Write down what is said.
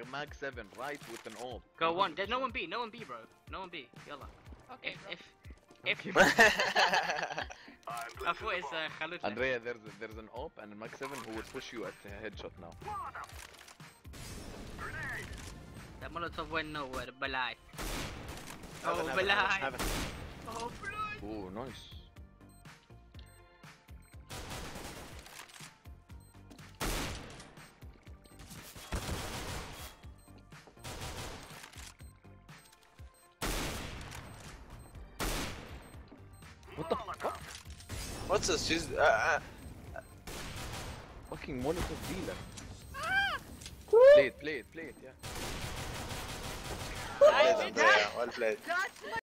a mag 7 right with an ult. Go one. There's no one B. No one B, bro. No one B. Yalla. Okay, If bro. if if I thought it's uh, Khalid. Andreea, there's there's an op and a mag 7 who will push you at the headshot now. That Molotov went nowhere. Balai. Oh, Balai. heaven, heaven. Oh, Balai. Oh, nice. What the fuck? What's this? She's. Uh, uh, Fucking Molotov dealer. Play it, play it, play it, yeah. well played, Andreea. Well played. That's